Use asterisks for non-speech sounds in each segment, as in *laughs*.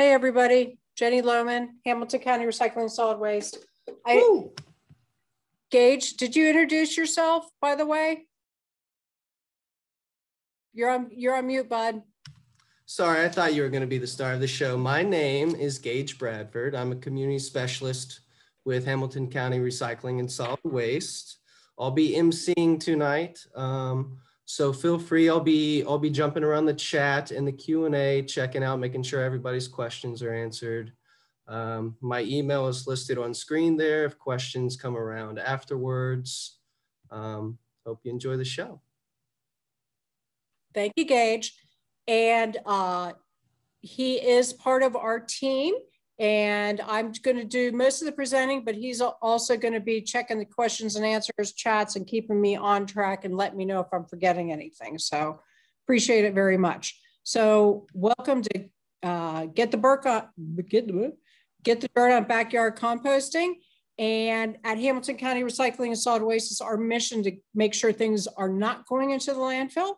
Hey, everybody. Jenny Lohman, Hamilton County Recycling and Solid Waste. I, Gage, did you introduce yourself, by the way? You're on, you're on mute, bud. Sorry, I thought you were going to be the star of the show. My name is Gage Bradford. I'm a community specialist with Hamilton County Recycling and Solid Waste. I'll be emceeing tonight. Um, so feel free. I'll be I'll be jumping around the chat and the Q and A, checking out, making sure everybody's questions are answered. Um, my email is listed on screen there. If questions come around afterwards, um, hope you enjoy the show. Thank you, Gage. And uh, he is part of our team. And I'm going to do most of the presenting, but he's also going to be checking the questions and answers, chats, and keeping me on track and let me know if I'm forgetting anything. So appreciate it very much. So welcome to uh, get the Burke on, get the, get the dirt on backyard composting. And at Hamilton County Recycling and Solid Waste, it's our mission to make sure things are not going into the landfill.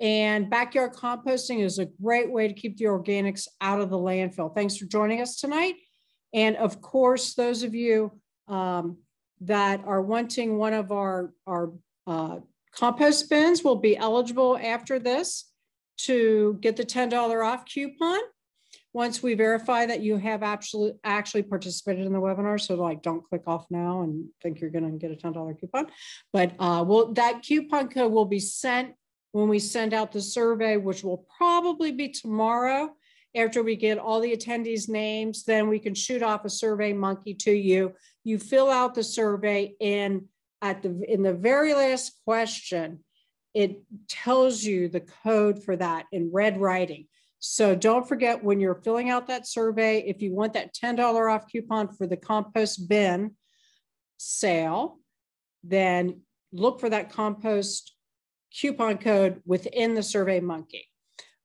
And backyard composting is a great way to keep the organics out of the landfill. Thanks for joining us tonight. And of course, those of you um, that are wanting one of our, our uh, compost bins will be eligible after this to get the $10 off coupon. Once we verify that you have actually actually participated in the webinar, so like don't click off now and think you're going to get a $10 coupon. But uh, well, that coupon code will be sent when we send out the survey, which will probably be tomorrow after we get all the attendees names, then we can shoot off a survey monkey to you. You fill out the survey and at the in the very last question, it tells you the code for that in red writing. So don't forget when you're filling out that survey, if you want that $10 off coupon for the compost bin sale, then look for that compost coupon code within the Survey Monkey.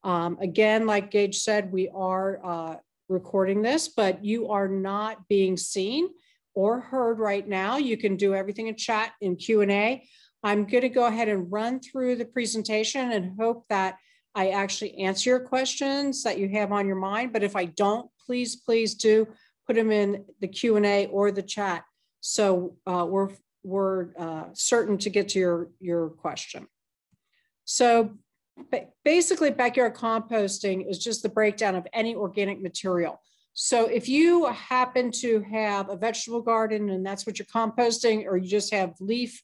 Um, again, like Gage said, we are uh, recording this, but you are not being seen or heard right now. You can do everything in chat in Q&A. I'm going to go ahead and run through the presentation and hope that I actually answer your questions that you have on your mind. But if I don't, please, please do put them in the Q&A or the chat. So uh, we're, we're uh, certain to get to your, your question. So basically backyard composting is just the breakdown of any organic material. So if you happen to have a vegetable garden and that's what you're composting, or you just have leaf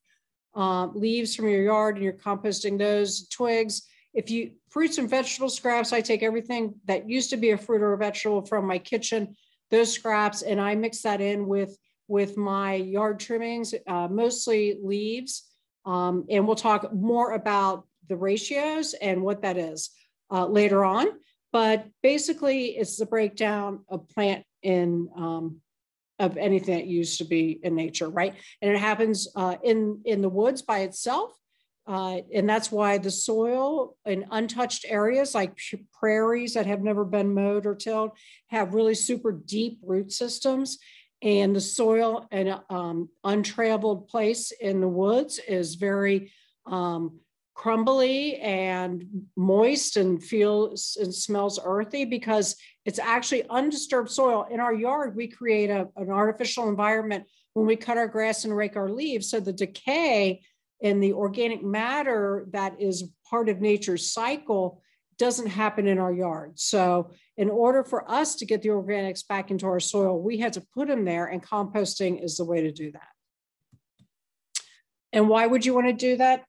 uh, leaves from your yard and you're composting those twigs, if you fruits and vegetable scraps, I take everything that used to be a fruit or a vegetable from my kitchen, those scraps, and I mix that in with with my yard trimmings, uh, mostly leaves. Um, and we'll talk more about the ratios and what that is uh, later on. But basically, it's the breakdown of plant in um, of anything that used to be in nature, right? And it happens uh, in in the woods by itself, uh, and that's why the soil in untouched areas like prairies that have never been mowed or tilled have really super deep root systems. And the soil in um, untraveled place in the woods is very um, crumbly and moist and feels and smells earthy because it's actually undisturbed soil. In our yard, we create a, an artificial environment when we cut our grass and rake our leaves. So the decay in the organic matter that is part of nature's cycle doesn't happen in our yard. So in order for us to get the organics back into our soil, we had to put them there and composting is the way to do that. And why would you want to do that?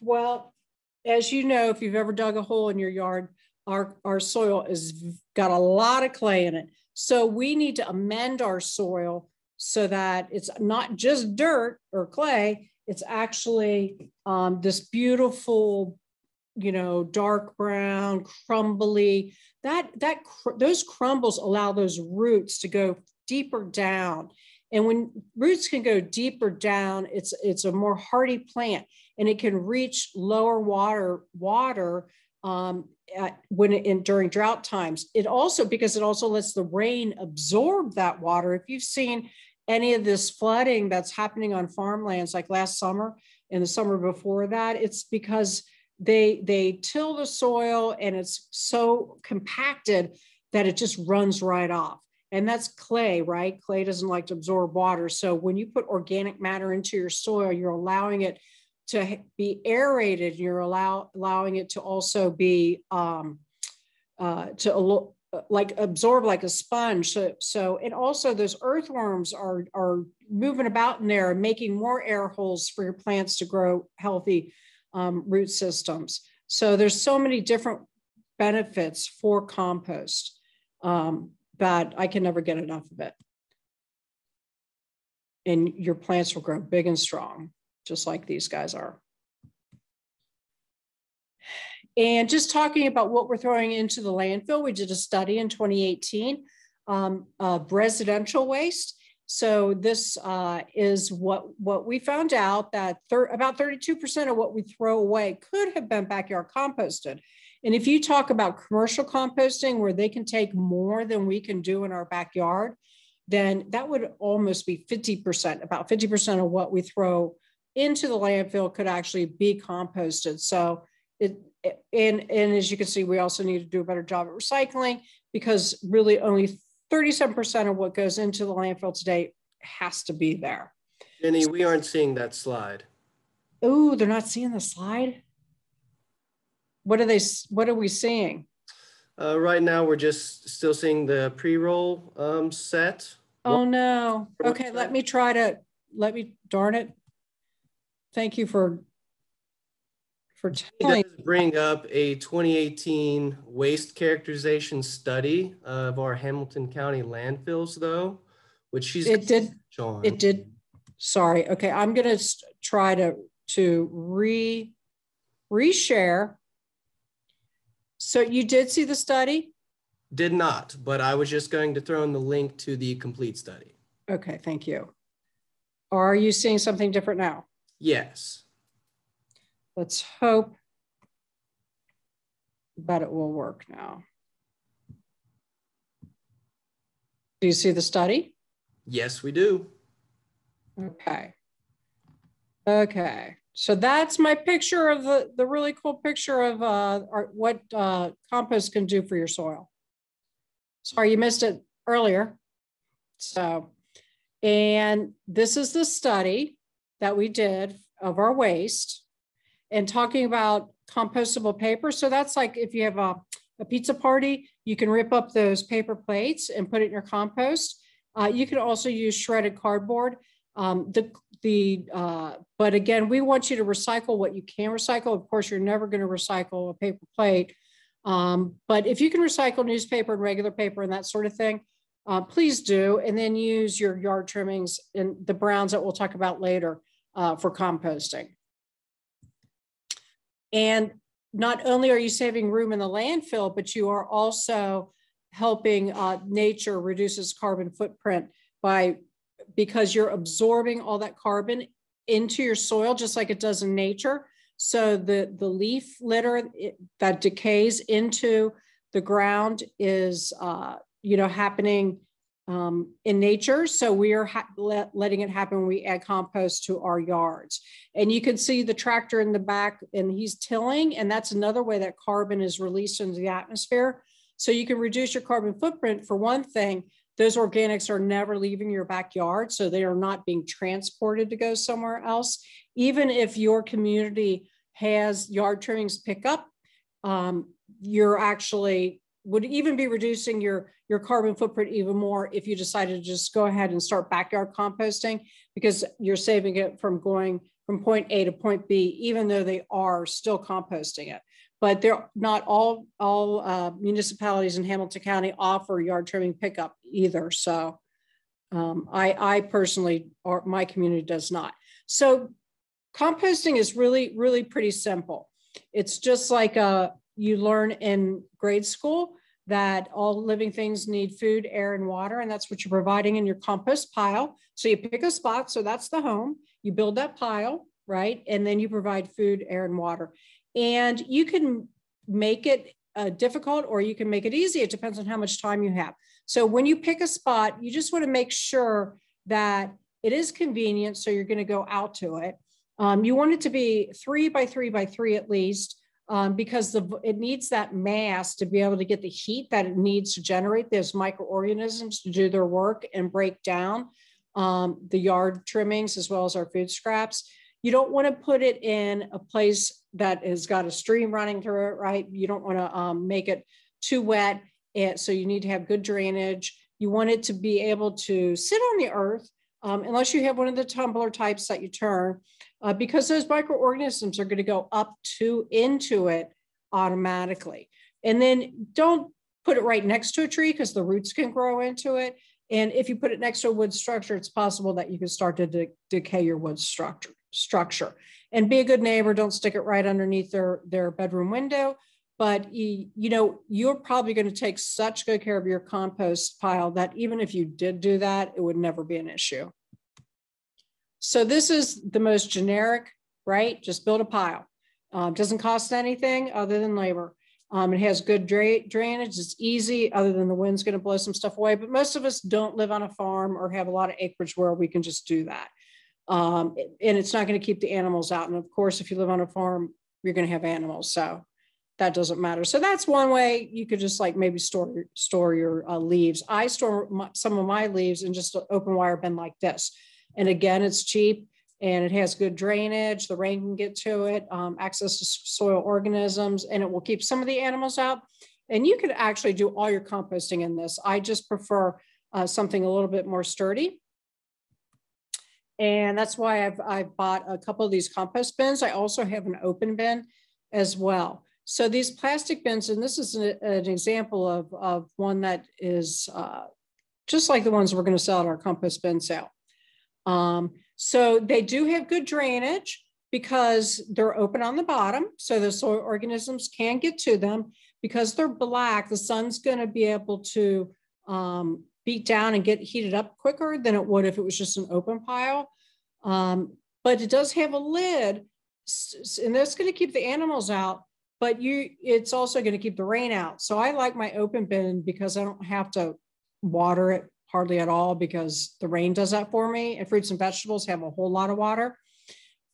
Well, as you know, if you've ever dug a hole in your yard, our, our soil has got a lot of clay in it. So we need to amend our soil so that it's not just dirt or clay, it's actually um, this beautiful, you know, dark brown, crumbly. That that those crumbles allow those roots to go deeper down. And when roots can go deeper down, it's it's a more hardy plant and it can reach lower water water um, at, when it, in during drought times. It also because it also lets the rain absorb that water. If you've seen any of this flooding that's happening on farmlands like last summer and the summer before that, it's because they they till the soil and it's so compacted that it just runs right off. And that's clay, right? Clay doesn't like to absorb water. So when you put organic matter into your soil, you're allowing it to be aerated. You're allow, allowing it to also be um, uh, to like absorb like a sponge. So, so and also those earthworms are are moving about in there making more air holes for your plants to grow healthy um, root systems. So there's so many different benefits for compost, um, but I can never get enough of it. And your plants will grow big and strong, just like these guys are. And just talking about what we're throwing into the landfill, we did a study in 2018 um, of residential waste. So this uh, is what, what we found out that about 32% of what we throw away could have been backyard composted. And if you talk about commercial composting where they can take more than we can do in our backyard, then that would almost be 50%, about 50% of what we throw into the landfill could actually be composted. So it, and, and as you can see, we also need to do a better job at recycling because really only 37% of what goes into the landfill today has to be there. Jenny, we aren't seeing that slide. Oh, they're not seeing the slide? What are they, what are we seeing? Uh, right now, we're just still seeing the pre-roll um, set. Oh no. Okay, let me try to, let me, darn it. Thank you for for telling. It does bring up a 2018 waste characterization study of our Hamilton County landfills, though, which she's it did. John. It did. Sorry. Okay, I'm going to try to to re reshare. So you did see the study? Did not, but I was just going to throw in the link to the complete study. Okay, thank you. Are you seeing something different now? Yes. Let's hope that it will work now. Do you see the study? Yes, we do. Okay. Okay. So that's my picture of the, the really cool picture of uh, our, what uh, compost can do for your soil. Sorry, you missed it earlier. So, and this is the study that we did of our waste and talking about compostable paper. So that's like if you have a, a pizza party, you can rip up those paper plates and put it in your compost. Uh, you can also use shredded cardboard. Um, the the uh, but again, we want you to recycle what you can recycle. Of course, you're never going to recycle a paper plate, um, but if you can recycle newspaper and regular paper and that sort of thing, uh, please do. And then use your yard trimmings and the browns that we'll talk about later uh, for composting. And not only are you saving room in the landfill, but you are also helping uh, nature reduce its carbon footprint by because you're absorbing all that carbon into your soil just like it does in nature. So the, the leaf litter it, that decays into the ground is, uh, you know, happening um, in nature. So we are let, letting it happen when we add compost to our yards. And you can see the tractor in the back and he's tilling. And that's another way that carbon is released into the atmosphere. So you can reduce your carbon footprint for one thing. Those organics are never leaving your backyard. So they are not being transported to go somewhere else. Even if your community has yard trimmings pick up, um, you're actually would even be reducing your, your carbon footprint even more if you decided to just go ahead and start backyard composting because you're saving it from going from point A to point B, even though they are still composting it. But they're not all, all uh, municipalities in Hamilton County offer yard trimming pickup either. So um, I, I personally, or my community does not. So composting is really, really pretty simple. It's just like uh, you learn in grade school that all living things need food, air, and water, and that's what you're providing in your compost pile. So you pick a spot, so that's the home. You build that pile, right? And then you provide food, air, and water. And you can make it uh, difficult or you can make it easy. It depends on how much time you have. So when you pick a spot, you just want to make sure that it is convenient. So you're going to go out to it. Um, you want it to be three by three by three at least. um, because the, it needs that mass to be able to get the heat that it needs to generate those microorganisms to do their work and break down um, the yard trimmings as well as our food scraps. You don't want to put it in a place that has got a stream running through it, right? You don't want to um, make it too wet. And so you need to have good drainage. You want it to be able to sit on the earth um, unless you have one of the tumbler types that you turn uh, because those microorganisms are going to go up to into it automatically. And then don't put it right next to a tree because the roots can grow into it. And if you put it next to a wood structure, it's possible that you can start to de decay your wood structure. Structure and be a good neighbor. Don't stick it right underneath their their bedroom window. But you, know you're probably going to take such good care of your compost pile that even if you did do that, it would never be an issue. So this is the most generic, right? Just build a pile. Um, doesn't cost anything other than labor. Um, it has good dra drainage. It's easy, other than the wind's going to blow some stuff away. But most of us don't live on a farm or have a lot of acreage where we can just do that. Um, and it's not going to keep the animals out. And of course, if you live on a farm, you're going to have animals. So that doesn't matter. So that's one way you could just like maybe store store your uh, leaves. I store my, some of my leaves in just an open wire bin like this. And again, it's cheap and it has good drainage. The rain can get to it, um, access to soil organisms, and it will keep some of the animals out. And you could actually do all your composting in this. I just prefer uh, something a little bit more sturdy. And that's why I've, I've bought a couple of these compost bins. I also have an open bin as well. So these plastic bins, and this is an, an example of, of one that is uh, just like the ones we're going to sell at our compost bin sale. Um, so they do have good drainage because they're open on the bottom. So the soil organisms can get to them. Because they're black, the sun's going to be able to um, beat down and get heated up quicker than it would if it was just an open pile. Um, but it does have a lid, and that's going to keep the animals out. But you, it's also going to keep the rain out. So I like my open bin because I don't have to water it hardly at all because the rain does that for me. And fruits and vegetables have a whole lot of water.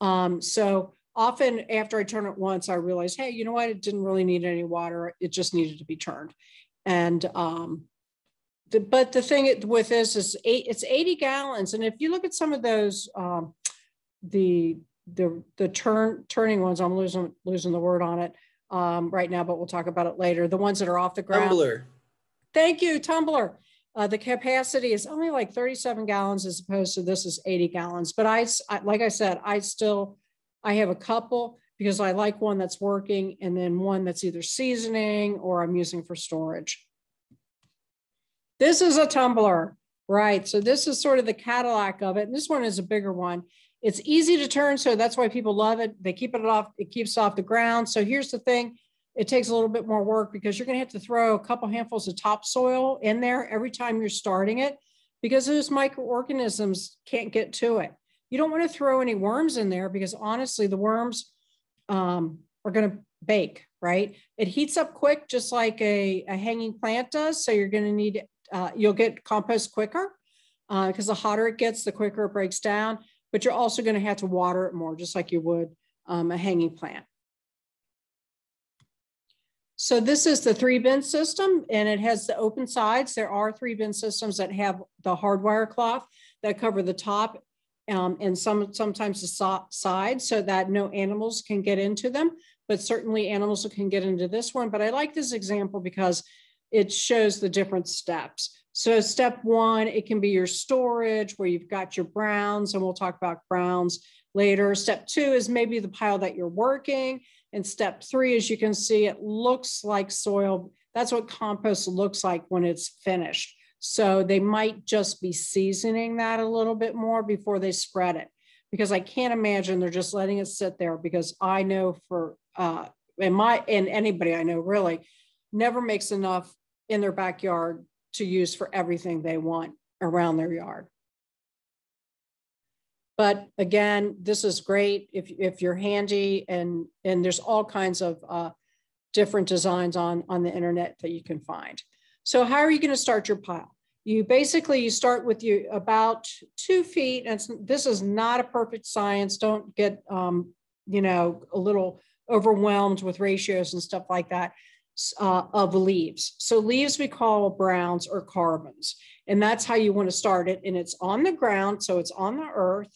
Um, so often after I turn it once, I realize, hey, you know what? It didn't really need any water. It just needed to be turned. And um, but the thing with this is eight, it's 80 gallons. And if you look at some of those, um, the the the turn turning ones, I'm losing losing the word on it um, right now, but we'll talk about it later. The ones that are off the ground. Tumbler. Thank you, tumbler. Uh, the capacity is only like 37 gallons as opposed to this is 80 gallons. But I, I, like I said, I still, I have a couple because I like one that's working and then one that's either seasoning or I'm using for storage. This is a tumbler, right? So this is sort of the Cadillac of it. And this one is a bigger one. It's easy to turn, so that's why people love it. They keep it off, it keeps off the ground. So here's the thing, it takes a little bit more work because you're going to have to throw a couple handfuls of topsoil in there every time you're starting it because those microorganisms can't get to it. You don't want to throw any worms in there because honestly, the worms um, are going to bake, right? It heats up quick, just like a, a hanging plant does. So you're going to need, uh, you'll get compost quicker because uh, the hotter it gets, the quicker it breaks down. But you're also going to have to water it more, just like you would um, a hanging plant. So this is the three bin system and it has the open sides. There are three bin systems that have the hardwire cloth that cover the top um, and some sometimes the so side so that no animals can get into them, but certainly animals can get into this one. But I like this example because it shows the different steps. So step one, it can be your storage where you've got your browns and we'll talk about browns later. Step two is maybe the pile that you're working. And step three, as you can see, it looks like soil. That's what compost looks like when it's finished. So they might just be seasoning that a little bit more before they spread it because I can't imagine they're just letting it sit there because I know for, uh, and my, and anybody I know really never makes enough in their backyard to use for everything they want around their yard. But again, this is great if, if you're handy and, and there's all kinds of uh, different designs on, on the internet that you can find. So how are you gonna start your pile? You basically, you start with you about two feet and this is not a perfect science. Don't get, um, you know, a little overwhelmed with ratios and stuff like that uh, of leaves. So leaves we call browns or carbons. And that's how you want to start it. And it's on the ground, so it's on the earth.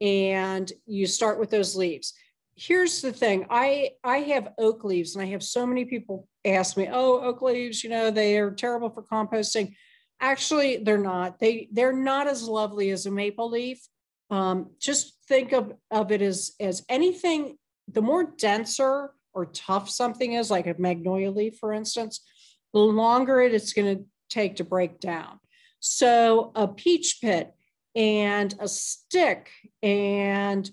And you start with those leaves. Here's the thing. I I have oak leaves, and I have so many people ask me, "Oh, oak leaves, you know, they are terrible for composting." Actually, they're not. They they're not as lovely as a maple leaf. Um, just think of, of it as as anything. The more denser or tough something is, like a magnolia leaf, for instance, the longer it it's going to take to break down. So a peach pit and a stick and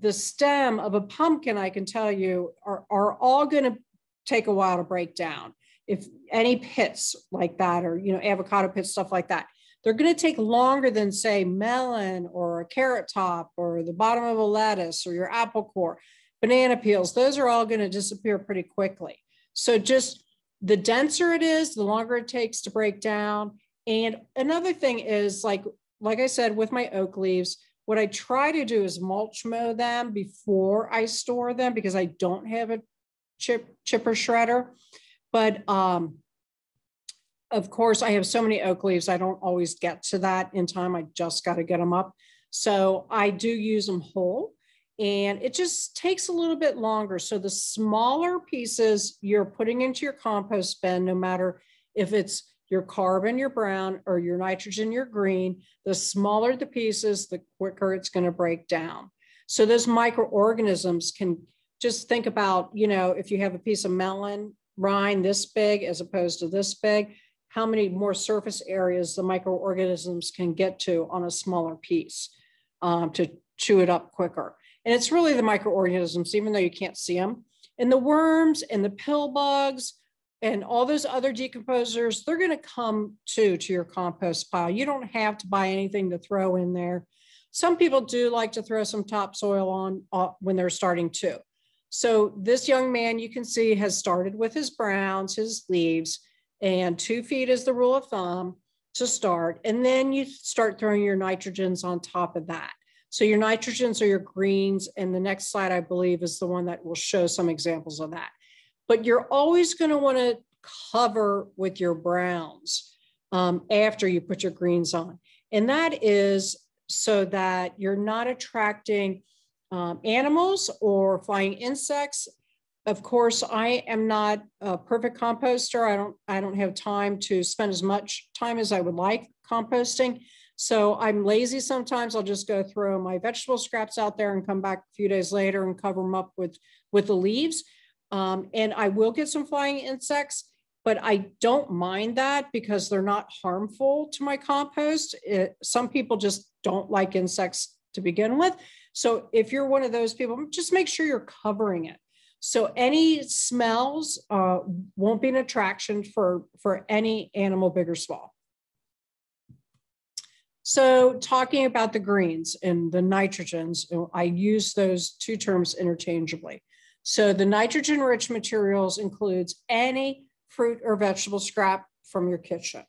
the stem of a pumpkin, I can tell you, are, are all going to take a while to break down. If any pits like that, or you know, avocado pits, stuff like that, they're going to take longer than say melon or a carrot top or the bottom of a lettuce or your apple core banana peels, those are all going to disappear pretty quickly. So just the denser it is, the longer it takes to break down. And another thing is like, like I said, with my oak leaves, what I try to do is mulch mow them before I store them because I don't have a chip chipper shredder. But um, of course, I have so many oak leaves, I don't always get to that in time. I just got to get them up. So I do use them whole and it just takes a little bit longer. So the smaller pieces you're putting into your compost bin, no matter if it's your carbon, your brown, or your nitrogen, your green, the smaller the pieces, the quicker it's going to break down. So those microorganisms can just think about, you know, if you have a piece of melon rind this big as opposed to this big, how many more surface areas the microorganisms can get to on a smaller piece um, to chew it up quicker. And it's really the microorganisms, even though you can't see them. And the worms and the pill bugs and all those other decomposers, they're going to come too to your compost pile. You don't have to buy anything to throw in there. Some people do like to throw some topsoil on uh, when they're starting too. So this young man you can see has started with his browns, his leaves, and two feet is the rule of thumb to start. And then you start throwing your nitrogens on top of that. So your nitrogens are your greens. And the next slide, I believe, is the one that will show some examples of that. But you're always going to want to cover with your browns um, after you put your greens on. And that is so that you're not attracting um, animals or flying insects. Of course, I am not a perfect composter. I don't, I don't have time to spend as much time as I would like composting. So I'm lazy sometimes. I'll just go throw my vegetable scraps out there and come back a few days later and cover them up with, with the leaves. Um, and I will get some flying insects, but I don't mind that because they're not harmful to my compost. It, some people just don't like insects to begin with. So if you're one of those people, just make sure you're covering it. So any smells uh, won't be an attraction for, for any animal, big or small. So talking about the greens and the nitrogens, I use those two terms interchangeably. So the nitrogen rich materials includes any fruit or vegetable scrap from your kitchen.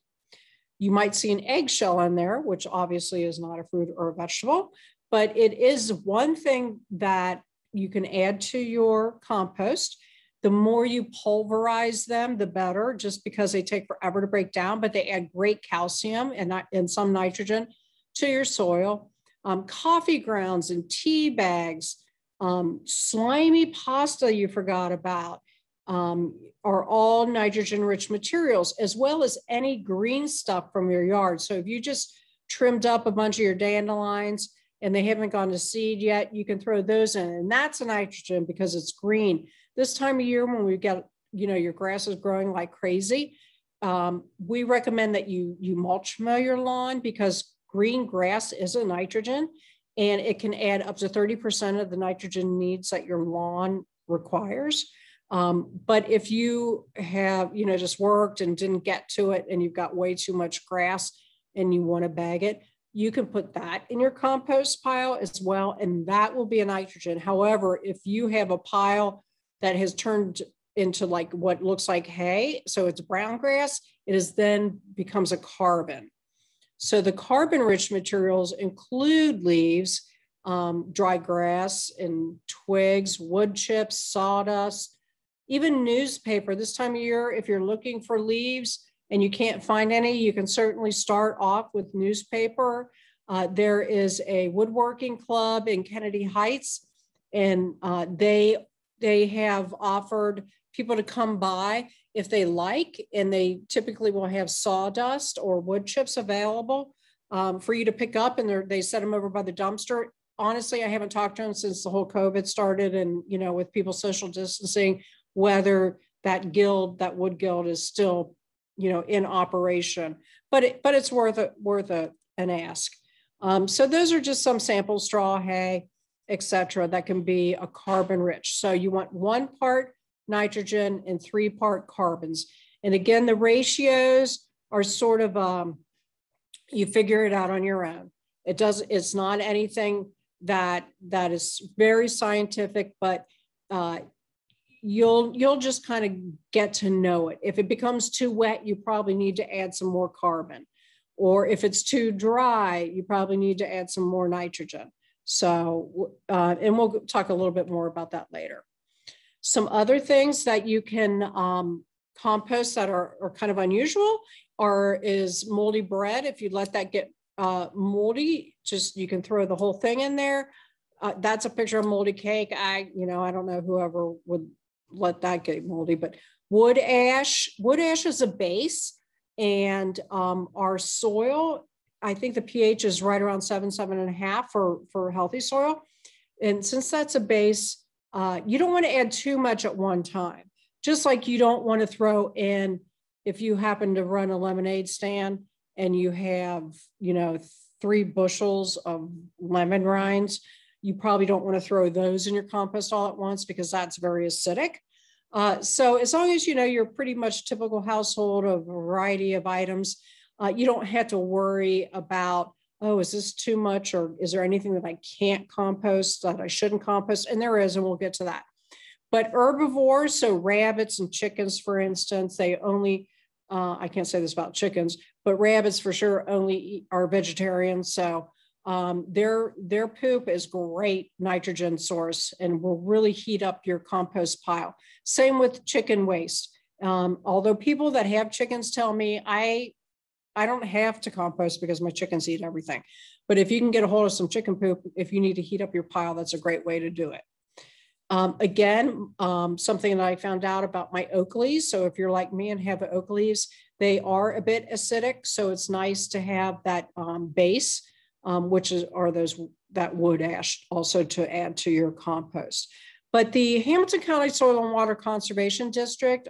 You might see an eggshell in there, which obviously is not a fruit or a vegetable, but it is one thing that you can add to your compost. The more you pulverize them, the better, just because they take forever to break down, but they add great calcium and, and some nitrogen to your soil. Um, coffee grounds and tea bags, um, slimy pasta you forgot about, um, are all nitrogen rich materials, as well as any green stuff from your yard. So if you just trimmed up a bunch of your dandelions and they haven't gone to seed yet, you can throw those in. And that's a nitrogen because it's green. This time of year when we get, you know, your grass is growing like crazy, um, we recommend that you, you mulch mow your lawn because green grass is a nitrogen and it can add up to 30% of the nitrogen needs that your lawn requires. Um, but if you have, you know, just worked and didn't get to it and you've got way too much grass and you want to bag it, you can put that in your compost pile as well, and that will be a nitrogen. However, if you have a pile that has turned into like what looks like hay, so it's brown grass, it is then becomes a carbon. So the carbon rich materials include leaves, um, dry grass and twigs, wood chips, sawdust, even newspaper. This time of year, if you're looking for leaves and you can't find any, you can certainly start off with newspaper. Uh, there is a woodworking club in Kennedy Heights, and uh, they they have offered people to come by if they like, and they typically will have sawdust or wood chips available um, for you to pick up, and they they set them over by the dumpster. Honestly, I haven't talked to them since the whole COVID started, and you know, with people social distancing, whether that guild, that wood guild, is still you know in operation. But it, but it's worth it worth a, an ask. Um, so those are just some samples, straw, hay, etc. that can be a carbon rich. So you want one part nitrogen and three part carbons. And again, the ratios are sort of, um, you figure it out on your own. It does, it's not anything that that is very scientific, but uh, you'll you'll just kind of get to know it. If it becomes too wet, you probably need to add some more carbon. Or if it's too dry, you probably need to add some more nitrogen. So, uh, and we'll talk a little bit more about that later. Some other things that you can um, compost that are, are, kind of unusual are is moldy bread. If you let that get uh, moldy, just you can throw the whole thing in there. Uh, that's a picture of moldy cake. I, you know, I don't know whoever would let that get moldy, but wood ash, wood ash is a base and um, our soil, I think the pH is right around seven, seven and a half for, for healthy soil. And since that's a base, uh, you don't want to add too much at one time. Just like you don't want to throw in, if you happen to run a lemonade stand and you have, you know, three bushels of lemon rinds, you probably don't want to throw those in your compost all at once because that's very acidic. Uh, so as long as you know you're pretty much typical household of a variety of items, uh, you don't have to worry about, oh, is this too much or is there anything that I can't compost that I shouldn't compost? And there is, and we'll get to that. But herbivores, so rabbits and chickens, for instance, they only, uh, I can't say this about chickens, but rabbits for sure only eat, are vegetarians. So um, their, their poop is great nitrogen source and will really heat up your compost pile. Same with chicken waste. Um, although people that have chickens tell me I, I don't have to compost because my chickens eat everything. But if you can get a hold of some chicken poop, if you need to heat up your pile, that's a great way to do it. Um, again, um, something that I found out about my oak leaves. So if you're like me and have oak leaves, they are a bit acidic. So it's nice to have that um, base um, which is, are those that wood ash also to add to your compost. But the Hamilton County Soil and Water Conservation District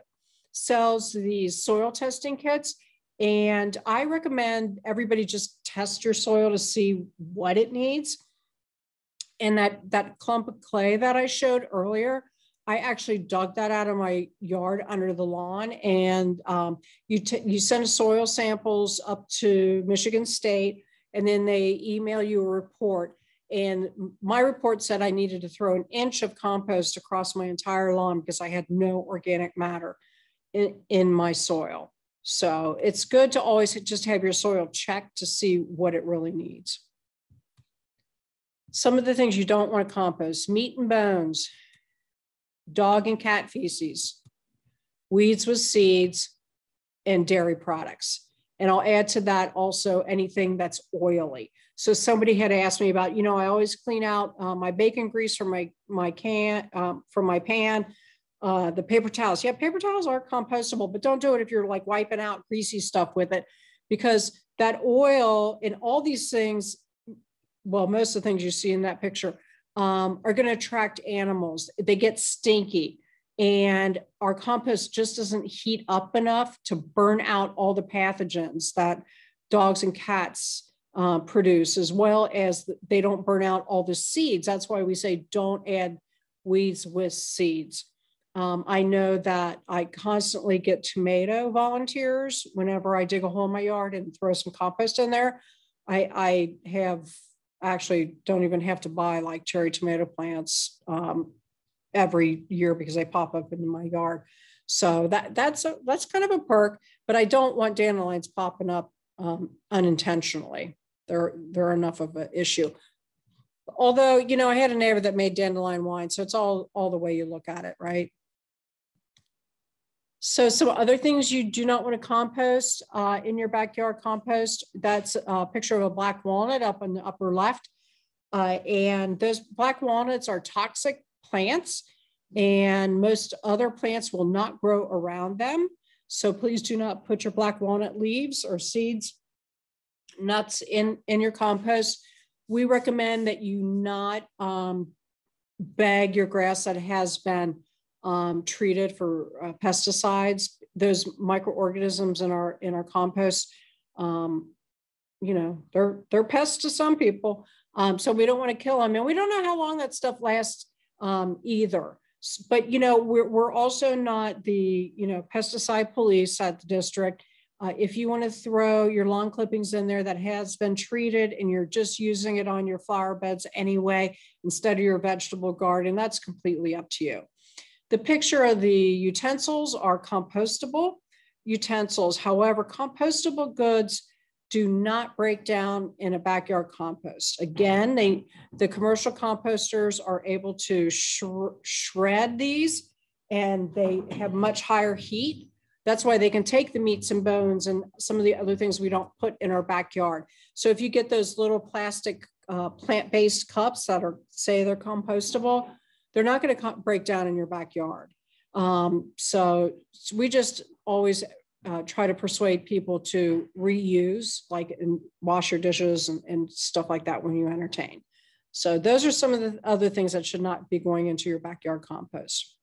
sells these soil testing kits. And I recommend everybody just test your soil to see what it needs. And that, that clump of clay that I showed earlier, I actually dug that out of my yard under the lawn. And um, you, you send soil samples up to Michigan State and then they email you a report. And my report said I needed to throw an inch of compost across my entire lawn because I had no organic matter in, in my soil. So it's good to always just have your soil checked to see what it really needs. Some of the things you don't want to compost, meat and bones, dog and cat feces, weeds with seeds, and dairy products. And I'll add to that also anything that's oily. So somebody had asked me about, you know, I always clean out uh, my bacon grease from my my can um, from my pan, uh, the paper towels. Yeah, paper towels are compostable, but don't do it if you're like wiping out greasy stuff with it, because that oil and all these things, well, most of the things you see in that picture um, are going to attract animals. They get stinky and our compost just doesn't heat up enough to burn out all the pathogens that dogs and cats uh, produce, as well as they don't burn out all the seeds. That's why we say don't add weeds with seeds. Um, I know that I constantly get tomato volunteers whenever I dig a hole in my yard and throw some compost in there. I, I have actually don't even have to buy like cherry tomato plants. Um, every year because they pop up in my yard. So that that's a, that's kind of a perk, but I don't want dandelions popping up um, unintentionally. They're they're enough of an issue. Although, you know, I had a neighbor that made dandelion wine, so it's all, all the way you look at it, right? So some other things you do not want to compost uh, in your backyard compost, that's a picture of a black walnut up in the upper left. Uh, and those black walnuts are toxic plants and most other plants will not grow around them. So please do not put your black walnut leaves or seeds, nuts in, in your compost. We recommend that you not um, bag your grass that has been um, treated for uh, pesticides. Those microorganisms in our in our compost, um, you know, they're they're pests to some people. Um, so we don't want to kill them, and we don't know how long that stuff lasts um, either. But you know, we're we're also not the you know pesticide police at the district. Uh, if you want to throw your lawn clippings in there that has been treated and you're just using it on your flower beds anyway instead of your vegetable garden, that's completely up to you. The picture of the utensils are compostable utensils. However, compostable goods do not break down in a backyard compost. Again, they the commercial composters are able to sh shred these and they have much higher heat. That's why they can take the meats and bones and some of the other things we don't put in our backyard. So if you get those little plastic uh, plant-based cups that are say they're compostable, they're not going to break down in your backyard. Um, so we just always uh, try to persuade people to reuse, like and wash your dishes and, and stuff like that when you entertain. So those are some of the other things that should not be going into your backyard compost.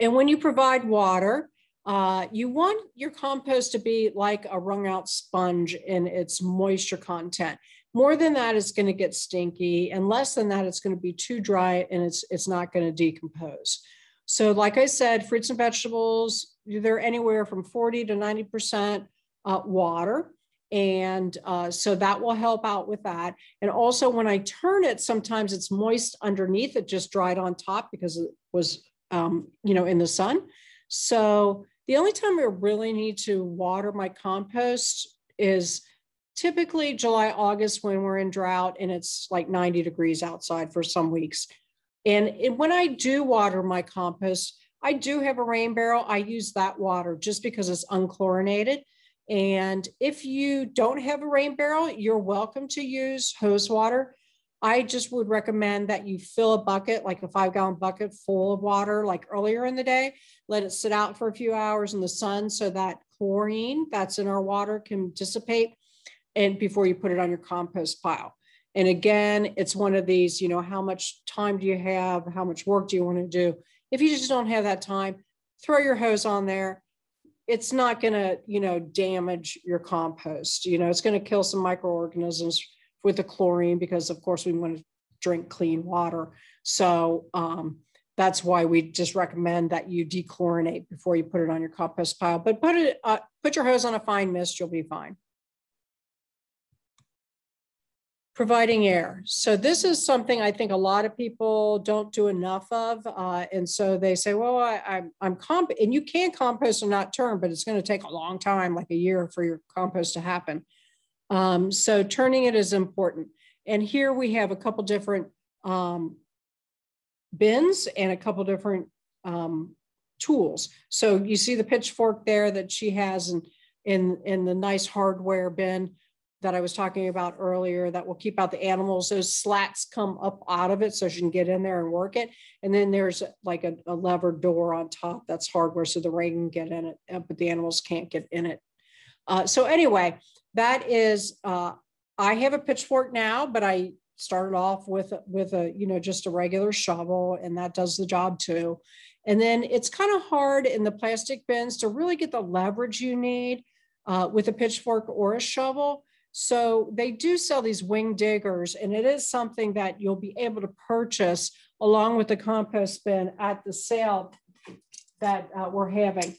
And when you provide water, uh, you want your compost to be like a wrung out sponge in its moisture content. More than that, it's going to get stinky, and less than that, it's going to be too dry and it's it's not going to decompose. So, like I said, fruits and vegetables, they're anywhere from 40 to 90% uh, water. And uh, so that will help out with that. And also, when I turn it, sometimes it's moist underneath. It just dried on top because it was, um, you know, in the sun. So the only time I really need to water my compost is typically July, August when we're in drought and it's like 90 degrees outside for some weeks. And when I do water my compost, I do have a rain barrel. I use that water just because it's unchlorinated. And if you don't have a rain barrel, you're welcome to use hose water. I just would recommend that you fill a bucket, like a five gallon bucket full of water, like earlier in the day, let it sit out for a few hours in the sun so that chlorine that's in our water can dissipate and before you put it on your compost pile. And again, it's one of these, you know, how much time do you have? How much work do you want to do? If you just don't have that time, throw your hose on there. It's not going to, you know, damage your compost. You know, it's going to kill some microorganisms with the chlorine because, of course, we want to drink clean water. So um, that's why we just recommend that you dechlorinate before you put it on your compost pile. But put it, uh, put your hose on a fine mist, you'll be fine providing air. So this is something I think a lot of people don't do enough of. Uh, and so they say, well, I, I'm, I'm comp and you can compost and not turn, but it's going to take a long time, like a year for your compost to happen. Um, so turning it is important. And here we have a couple different um, bins and a couple different um, tools. So you see the pitchfork there that she has in, in, in the nice hardware bin that I was talking about earlier that will keep out the animals. Those slats come up out of it so she can get in there and work it. And then there's like a, a lever door on top that's hardware so the rain can get in it, uh, but the animals can't get in it. Uh, so anyway, that is, uh, I have a pitchfork now, but I started off with, with a, you know, just a regular shovel and that does the job too. And then it's kind of hard in the plastic bins to really get the leverage you need uh, with a pitchfork or a shovel. So they do sell these wing diggers, and it is something that you'll be able to purchase along with the compost bin at the sale that uh, we're having.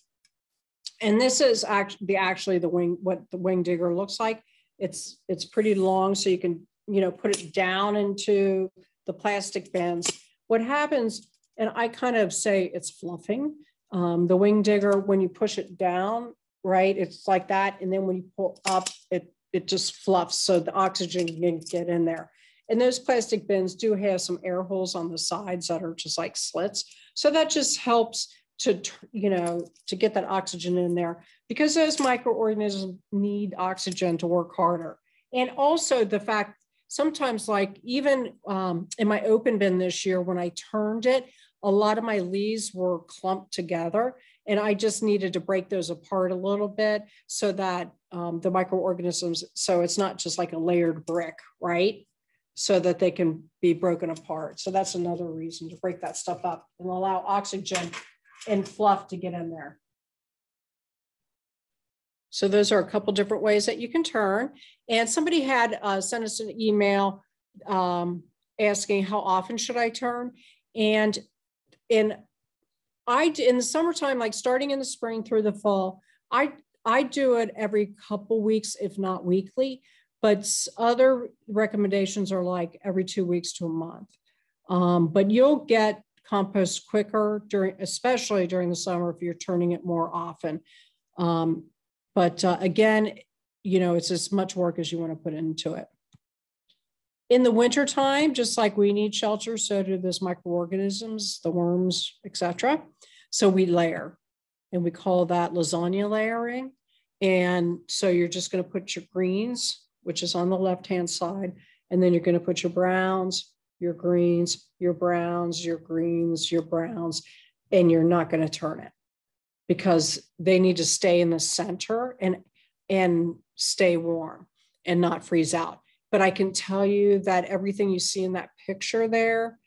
And this is actually the actually the wing what the wing digger looks like. It's it's pretty long, so you can you know put it down into the plastic bins. What happens, and I kind of say it's fluffing. Um, the wing digger, when you push it down, right, it's like that, and then when you pull up, it it just fluffs so the oxygen can get in there. And those plastic bins do have some air holes on the sides that are just like slits. So that just helps to, you know, to get that oxygen in there because those microorganisms need oxygen to work harder. And also the fact sometimes like even um, in my open bin this year, when I turned it, a lot of my leaves were clumped together and I just needed to break those apart a little bit so that um, the microorganisms, so it's not just like a layered brick, right? So that they can be broken apart. So that's another reason to break that stuff up and allow oxygen and fluff to get in there. So those are a couple different ways that you can turn. And somebody had uh, sent us an email um, asking how often should I turn? And in I in the summertime, like starting in the spring through the fall, I I do it every couple weeks, if not weekly. But other recommendations are like every two weeks to a month. Um, but you'll get compost quicker during, especially during the summer if you're turning it more often. Um, but uh, again, you know, it's as much work as you want to put into it. In the wintertime, just like we need shelter, so do those microorganisms, the worms, etc. So we layer, and we call that lasagna layering. And so you're just going to put your greens, which is on the left-hand side, and then you're going to put your browns, your greens, your browns, your greens, your browns, and you're not going to turn it because they need to stay in the center and and stay warm and not freeze out. But I can tell you that everything you see in that picture there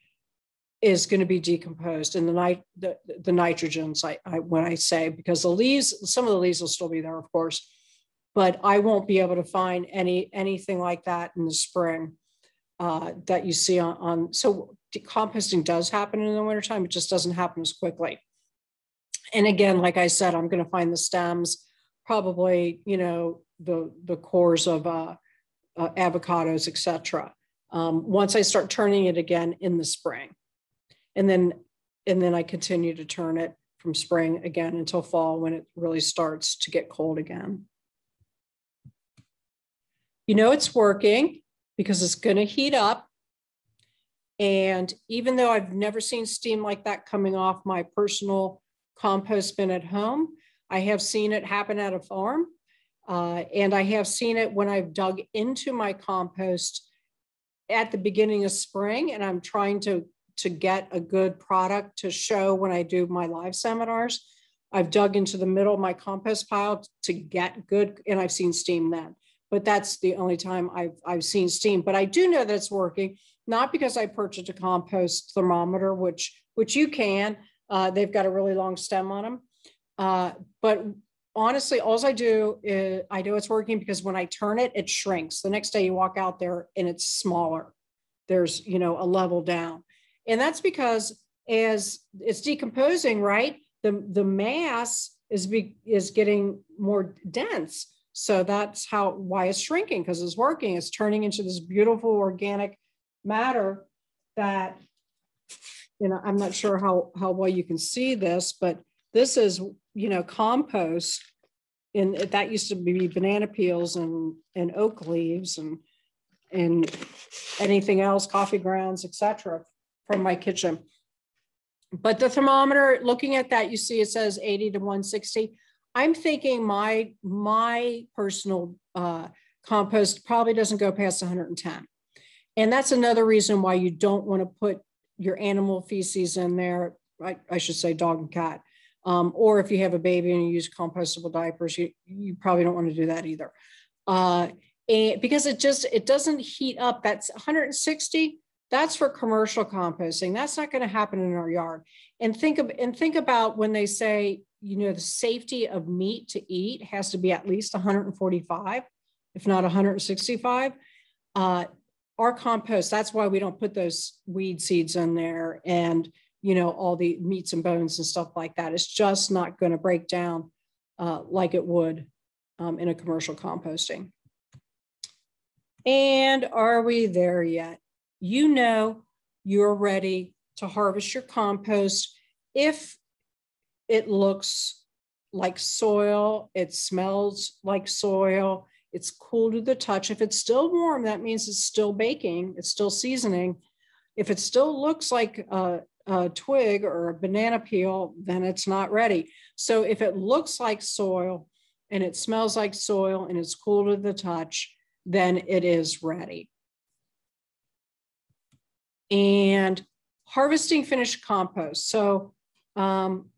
is going to be decomposed and the night the, the nitrogens I, I when I say because the leaves some of the leaves will still be there of course but I won't be able to find any anything like that in the spring uh, that you see on, on so decomposting does happen in the wintertime it just doesn't happen as quickly. And again, like I said, I'm going to find the stems, probably, you know, the, the cores of uh, uh, avocados, etc. Um, once I start turning it again in the spring. And then, and then I continue to turn it from spring again until fall when it really starts to get cold again. You know it's working because it's going to heat up. And even though I've never seen steam like that coming off my personal compost bin at home. I have seen it happen at a farm. Uh, and I have seen it when I've dug into my compost at the beginning of spring and I'm trying to, to get a good product to show when I do my live seminars. I've dug into the middle of my compost pile to get good, and I've seen steam then. But that's the only time I've, I've seen steam. But I do know that it's working, not because I purchased a compost thermometer, which, which you can, uh, they've got a really long stem on them. Uh, but honestly, all I do is I know it's working because when I turn it, it shrinks. The next day you walk out there and it's smaller. There's, you know, a level down. And that's because as it's decomposing, right? The, the mass is be, is getting more dense. So that's how why it's shrinking because it's working. It's turning into this beautiful organic matter that you know, I'm not sure how, how well you can see this, but this is, you know, compost. And that used to be banana peels and, and oak leaves and, and anything else, coffee grounds, etc., from my kitchen. But the thermometer, looking at that, you see it says 80 to 160. I'm thinking my my personal uh, compost probably doesn't go past 110. And that's another reason why you don't want to put your animal feces in there, I, I should say dog and cat. Um, or if you have a baby and you use compostable diapers, you, you probably don't want to do that either. Uh, and because it just, it doesn't heat up. That's 160. That's for commercial composting. That's not going to happen in our yard. And think of, and think about when they say, you know, the safety of meat to eat has to be at least 145, if not 165. Uh, our compost, that's why we don't put those weed seeds in there and, you know, all the meats and bones and stuff like that. It's just not going to break down uh, like it would um, in a commercial composting. And are we there yet? You know you're ready to harvest your compost if it looks like soil, it smells like soil, It's cool to the touch. If it's still warm, that means it's still baking, it's still seasoning. If it still looks like a, a twig or a banana peel, then it's not ready. So if it looks like soil and it smells like soil and it's cool to the touch, then it is ready. And harvesting finished compost. So um,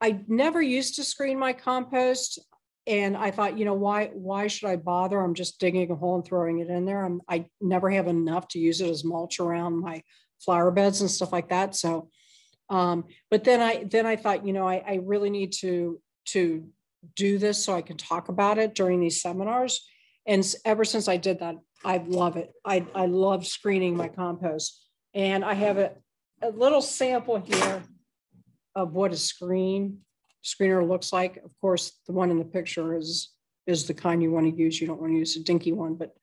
I never used to screen my compost and I thought, you know, why why should I bother? I'm just digging a hole and throwing it in there. I'm, I never have enough to use it as mulch around my flower beds and stuff like that. So, um, but then I then I thought, you know, I, I really need to to do this so I can talk about it during these seminars. And ever since I did that, I love it. I I love screening my compost, and I have a, a little sample here of what a screen screener looks like. Of course, the one in the picture is is the kind you want to use. You don't want to use a dinky one, but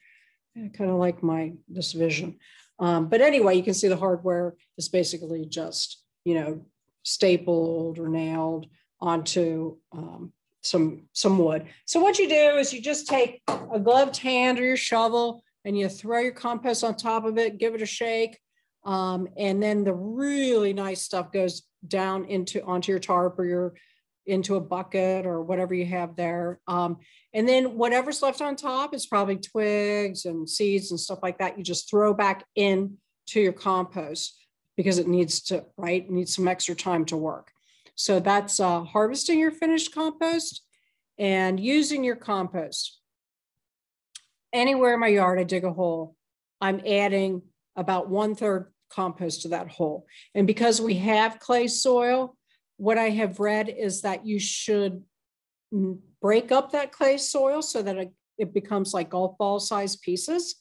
I kind of like my this vision. Um, but anyway, you can see the hardware is basically just you know stapled or nailed onto um, some some wood. So what you do is you just take a gloved hand or your shovel and you throw your compost on top of it, give it a shake, um, and then the really nice stuff goes down into onto your tarp or your into a bucket or whatever you have there. Um, and then whatever's left on top is probably twigs and seeds and stuff like that. You just throw back in to your compost because it needs to, right? Needs some extra time to work. So that's uh, harvesting your finished compost and using your compost. Anywhere in my yard, I dig a hole, I'm adding about one third compost to that hole. And because we have clay soil, what I have read is that you should break up that clay soil so that it, it becomes like golf ball sized pieces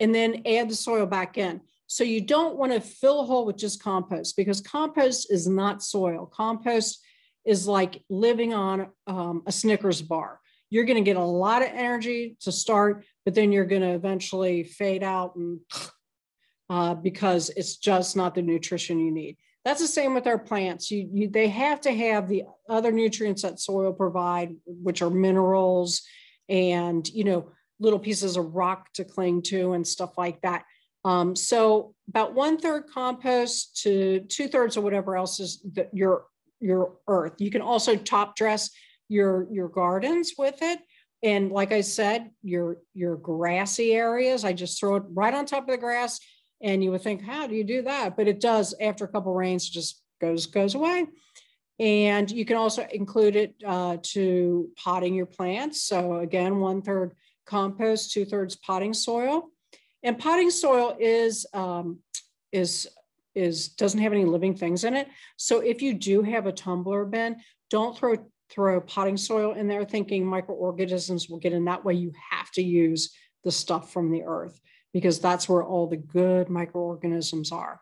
and then add the soil back in. So you don't want to fill a hole with just compost because compost is not soil. Compost is like living on um, a Snickers bar. You're going to get a lot of energy to start, but then you're going to eventually fade out and *sighs* uh, because it's just not the nutrition you need. That's the same with our plants. You, you, they have to have the other nutrients that soil provide, which are minerals and you know little pieces of rock to cling to and stuff like that. Um, so about one third compost to two thirds or whatever else is the, your your earth. You can also top dress your your gardens with it. And like I said, your your grassy areas, I just throw it right on top of the grass. And you would think, how do you do that? But it does after a couple rains, just goes goes away. And you can also include it uh, to potting your plants. So again, one third compost, two thirds potting soil. And potting soil is um, is is doesn't have any living things in it. So if you do have a tumbler bin, don't throw throw potting soil in there thinking microorganisms will get in. That way you have to use the stuff from the earth because that's where all the good microorganisms are.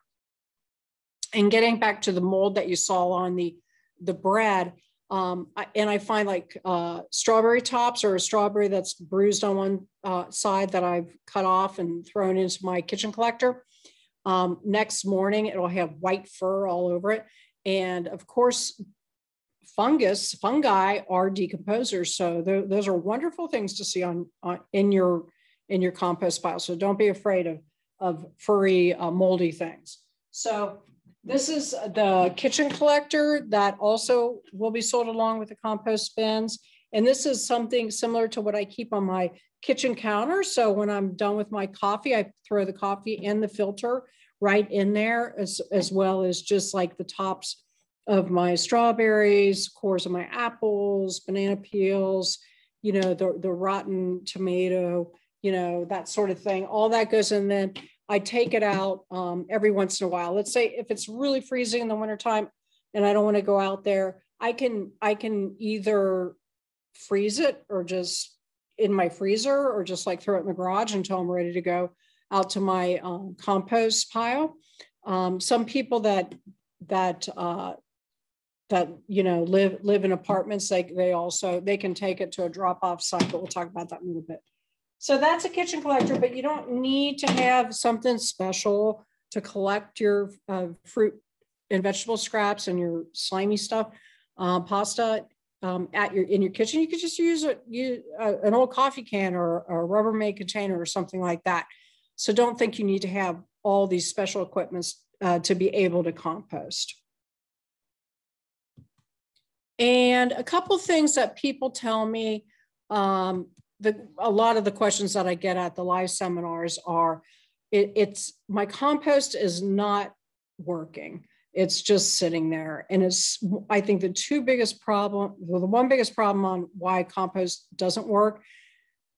And getting back to the mold that you saw on the, the bread, um, I, and I find like uh, strawberry tops or a strawberry that's bruised on one uh, side that I've cut off and thrown into my kitchen collector. Um, next morning, it'll have white fur all over it. And of course, fungus, fungi are decomposers. So th those are wonderful things to see on, on in your in your compost pile. So don't be afraid of, of furry, uh, moldy things. So this is the kitchen collector that also will be sold along with the compost bins. And this is something similar to what I keep on my kitchen counter. So when I'm done with my coffee, I throw the coffee and the filter right in there, as, as well as just like the tops of my strawberries, cores of my apples, banana peels, you know, the, the rotten tomato, you know, that sort of thing. All that goes in. Then I take it out um, every once in a while. Let's say if it's really freezing in the wintertime and I don't want to go out there, I can I can either freeze it or just in my freezer or just like throw it in the garage until I'm ready to go out to my um, compost pile. Um, some people that that uh, that you know live live in apartments, they they also they can take it to a drop off site, but we'll talk about that in a little bit. So that's a kitchen collector, but you don't need to have something special to collect your uh, fruit and vegetable scraps and your slimy stuff. Uh, pasta um, at your in your kitchen, you could just use a, you, uh, an old coffee can or, a Rubbermaid container or something like that. So don't think you need to have all these special equipments uh, to be able to compost. And a couple things that people tell me, um, the, a lot of the questions that I get at the live seminars are, it, it's my compost is not working. It's just sitting there. And it's, I think the two biggest problem, well, the one biggest problem on why compost doesn't work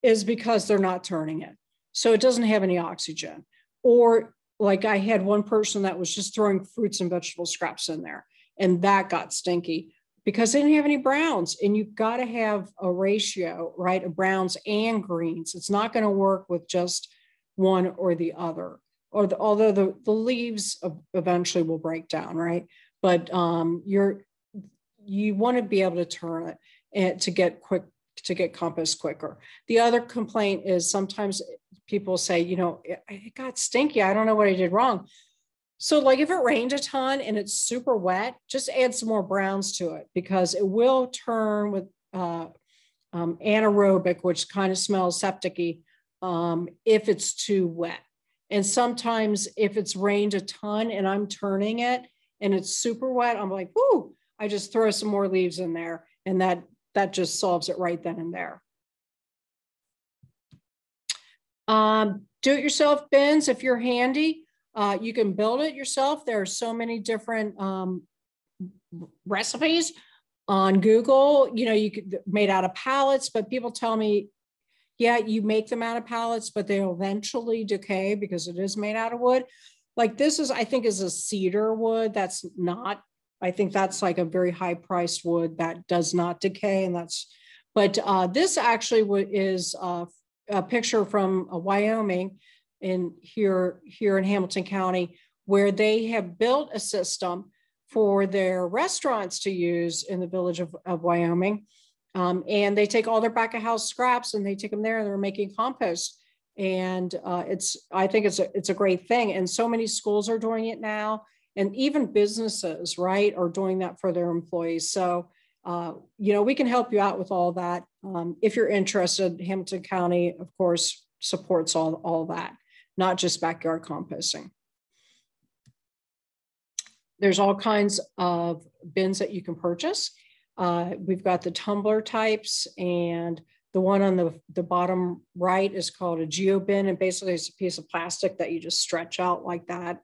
is because they're not turning it. So it doesn't have any oxygen. Or like I had one person that was just throwing fruits and vegetable scraps in there and that got stinky because they didn't have any browns and you've got to have a ratio right of browns and greens it's not going to work with just one or the other or the, although the, the leaves eventually will break down, right? But um, you're you want to be able to turn it and to get quick to get compost quicker. The other complaint is sometimes people say, you know, it, it got stinky. I don't know what I did wrong. So, like if it rained a ton and it's super wet, just add some more browns to it because it will turn with uh, um, anaerobic, which kind of smells septic um, if it's too wet. And sometimes if it's rained a ton and I'm turning it and it's super wet, I'm like, whoo, I just throw some more leaves in there and that, that just solves it right then and there. Um, do-it-yourself bins, if you're handy, uh, you can build it yourself. There are so many different um, recipes on Google, you know, you could made out of pallets, but people tell me yeah, you make them out of pallets, but they'll eventually decay because it is made out of wood. Like this is, I think, is a cedar wood. That's not, I think that's like a very high priced wood that does not decay. And that's, but uh, this actually is a, a picture from uh, Wyoming in here, here in Hamilton County, where they have built a system for their restaurants to use in the village of, of Wyoming um, and they take all their back of house scraps and they take them there and they're making compost. And uh, it's, I think it's a, it's a great thing. And so many schools are doing it now. And even businesses, right, are doing that for their employees. So, uh, you know, we can help you out with all that. Um, if you're interested, Hamilton County, of course, supports all, all that, not just backyard composting. There's all kinds of bins that you can purchase. Uh, we've got the tumbler types and the one on the, the bottom right is called a geobin and basically it's a piece of plastic that you just stretch out like that.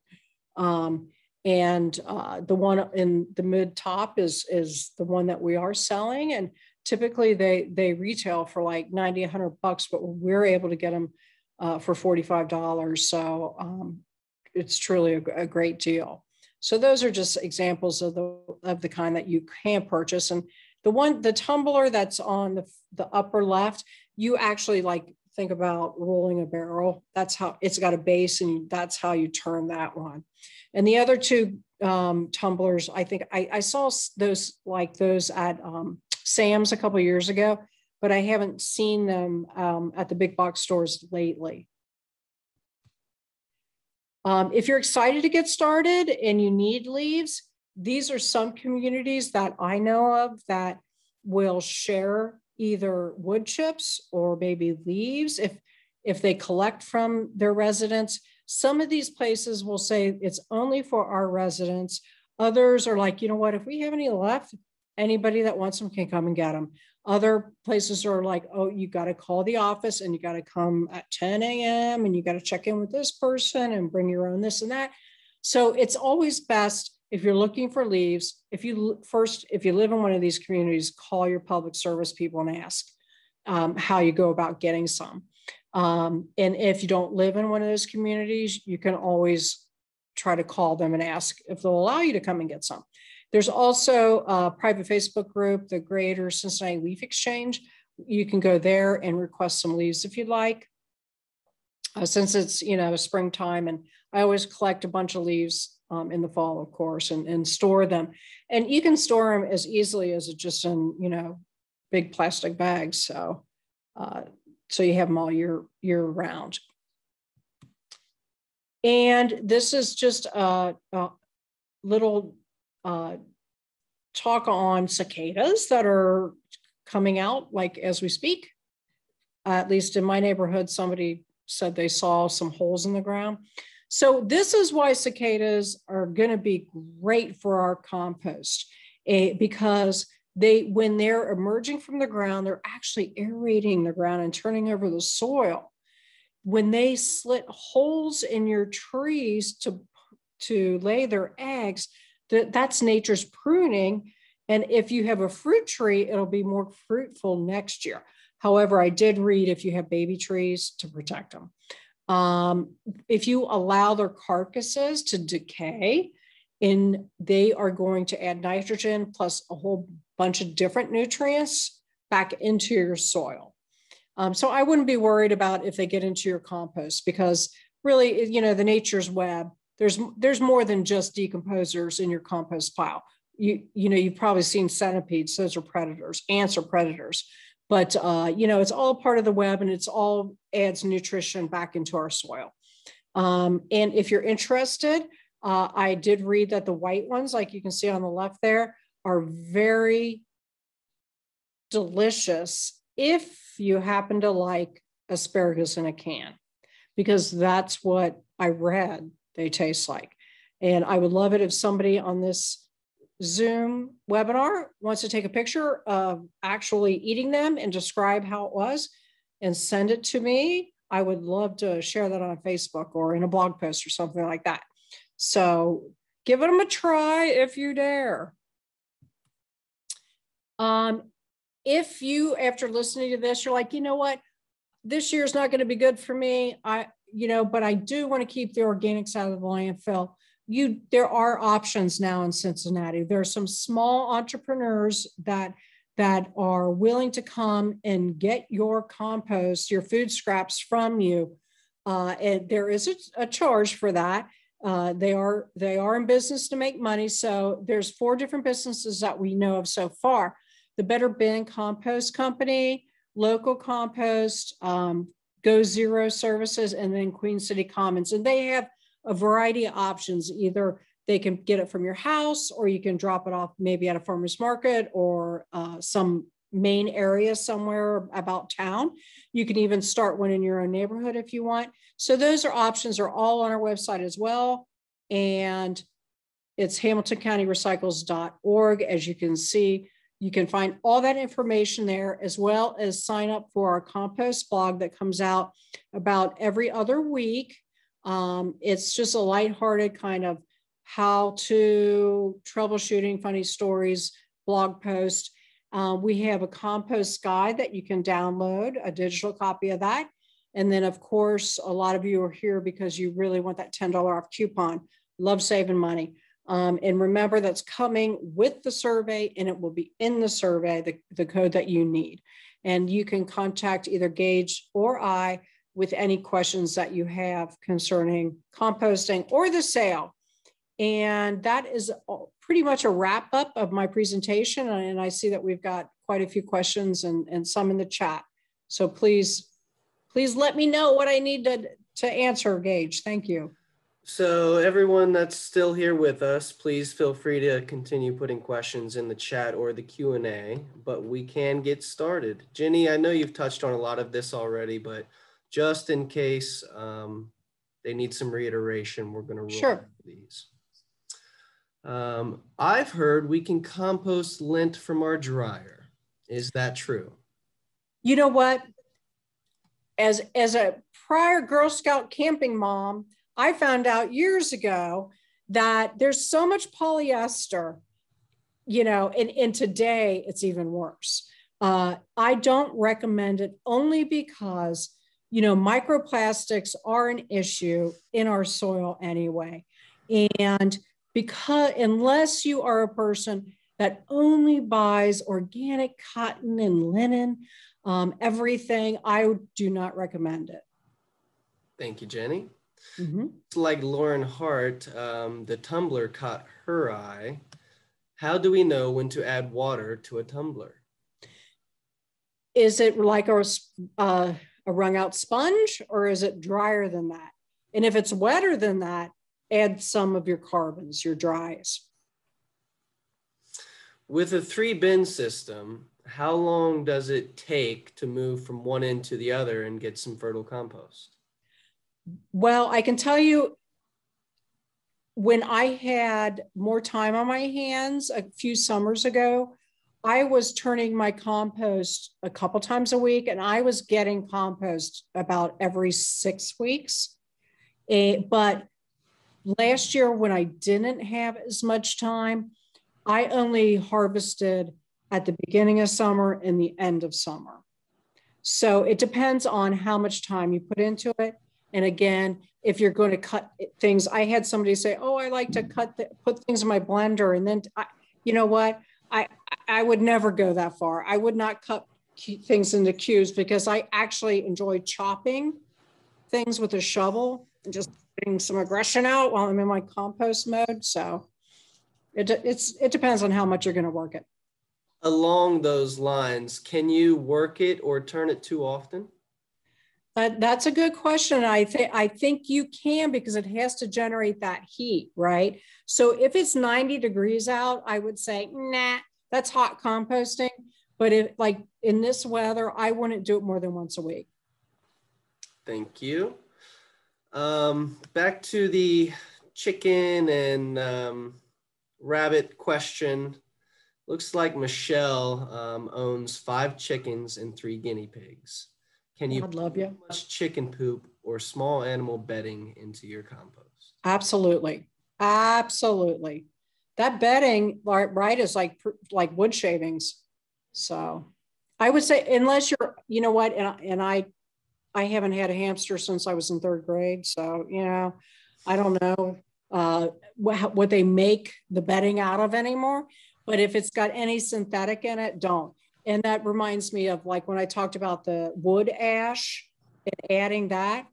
Um, and uh, the one in the mid top is, is the one that we are selling. And typically they, they retail for like 90, 100 bucks, but we're able to get them uh, for $45. So um, it's truly a, a great deal. So those are just examples of the of the kind that you can purchase. And the one, the tumbler that's on the, the upper left, you actually like think about rolling a barrel. That's how it's got a base and that's how you turn that one. And the other two um, tumblers, I think I, I, saw those like those at um, Sam's a couple years ago, but I haven't seen them um, at the big box stores lately. Um, if you're excited to get started and you need leaves, these are some communities that I know of that will share either wood chips or maybe leaves if if they collect from their residents. Some of these places will say it's only for our residents. Others are like, you know what, if we have any left, anybody that wants them can come and get them. Other places are like, oh, you got to call the office and you got to come at 10 a.m. and you got to check in with this person and bring your own this and that. So it's always best if you're looking for leaves, if you first, if you live in one of these communities, call your public service people and ask um, how you go about getting some. Um, and if you don't live in one of those communities, you can always try to call them and ask if they'll allow you to come and get some. There's also a private Facebook group, the Greater Cincinnati Leaf Exchange. You can go there and request some leaves if you'd like. Uh, since it's, you know, springtime and I always collect a bunch of leaves um, in the fall, of course, and, and store them. And you can store them as easily as just in, you know, big plastic bags. So, uh, so you have them all year, year round. And this is just a, a little uh, talk on cicadas that are coming out like as we speak. Uh, at least in my neighborhood, somebody said they saw some holes in the ground. So this is why cicadas are going to be great for our compost eh, because they when they're emerging from the ground, they're actually aerating the ground and turning over the soil. When they slit holes in your trees to to lay their eggs, that, that's nature's pruning. And if you have a fruit tree, it'll be more fruitful next year. However, I did read if you have baby trees to protect them. Um, if you allow their carcasses to decay, in they are going to add nitrogen plus a whole bunch of different nutrients back into your soil. Um, so I wouldn't be worried about if they get into your compost because really, you know, the nature's web, there's there's more than just decomposers in your compost pile. You you know you've probably seen centipedes; those are predators. Ants are predators, but uh, you know it's all part of the web, and it's all adds nutrition back into our soil. Um, and if you're interested, uh, I did read that the white ones, like you can see on the left there, are very delicious if you happen to like asparagus in a can, because that's what I read they taste like. And I would love it if somebody on this Zoom webinar wants to take a picture of actually eating them and describe how it was and send it to me. I would love to share that on Facebook or in a blog post or something like that. So give them a try if you dare. Um, if you, after listening to this, you're like, you know what, this year's not going to be good for me. I, you know, but I do want to keep the organics out of the landfill. You, there are options now in Cincinnati. There are some small entrepreneurs that that are willing to come and get your compost, your food scraps from you. Uh, and there is a, a charge for that. Uh, they are they are in business to make money. So there's four different businesses that we know of so far: the Better Bin Compost Company, Local Compost, um, Go Zero Services, and then Queen City Commons. And they have a variety of options. Either they can get it from your house, or you can drop it off maybe at a farmer's market or uh, some main area somewhere about town. You can even start one in your own neighborhood if you want. So those are options are all on our website as well. And it's hamiltoncountyrecycles.org. As you can see, you can find all that information there as well as sign up for our compost blog that comes out about every other week. Um, it's just a lighthearted kind of how to troubleshooting funny stories blog post. Um, we have a compost guide that you can download, a digital copy of that. And then, of course, a lot of you are here because you really want that $10 off coupon. Love saving money. Um, and remember that's coming with the survey and it will be in the survey, the, the code that you need. And you can contact either Gage or I with any questions that you have concerning composting or the sale. And that is pretty much a wrap up of my presentation. And I see that we've got quite a few questions and, and some in the chat. So please, please let me know what I need to, to answer, Gage. Thank you. So everyone that's still here with us, please feel free to continue putting questions in the chat or the Q&A, but we can get started. Jenny, I know you've touched on a lot of this already, but just in case um, they need some reiteration, we're gonna roll sure. these. Um, I've heard we can compost lint from our dryer. Is that true? You know what? As, as a prior Girl Scout camping mom, I found out years ago that there's so much polyester, you know, and, and today it's even worse. Uh, I don't recommend it only because, you know, microplastics are an issue in our soil anyway. And because unless you are a person that only buys organic cotton and linen, um, everything, I do not recommend it. Thank you, Jenny. Mm-hmm. Like Lauren Hart, um, the tumbler caught her eye. How do we know when to add water to a tumbler? Is it like a, uh, a wrung out sponge or is it drier than that? And if it's wetter than that, add some of your carbons, your dries. With a three bin system, how long does it take to move from one end to the other and get some fertile compost? Well, I can tell you when I had more time on my hands a few summers ago, I was turning my compost a couple times a week and I was getting compost about every six weeks. Eh, but last year, when I didn't have as much time, I only harvested at the beginning of summer and the end of summer. So it depends on how much time you put into it. And again, if you're going to cut things, I had somebody say, "Oh, I like to cut the, put things in my blender," and then I, you know what? I I would never go that far. I would not cut things into cubes because I actually enjoy chopping things with a shovel and just getting some aggression out while I'm in my compost mode. So it it's it depends on how much you're going to work it. Along those lines, can you work it or turn it too often? Uh, that's a good question. I think I think you can because it has to generate that heat, right? So if it's 90 degrees out, I would say, nah, that's hot composting. But if like in this weather, I wouldn't do it more than once a week. Thank you. Um, back to the chicken and um, rabbit question. Looks like Michelle um, owns five chickens and three guinea pigs. Can you I'd love you. much chicken poop or small animal bedding into your compost? Absolutely. Absolutely. That bedding, right, is like like wood shavings. So I would say unless you're, you know what, and, and I I haven't had a hamster since I was in third grade. So, you know, I don't know uh, what, what they make the bedding out of anymore. But if it's got any synthetic in it, don't. And that reminds me of like when I talked about the wood ash and adding that,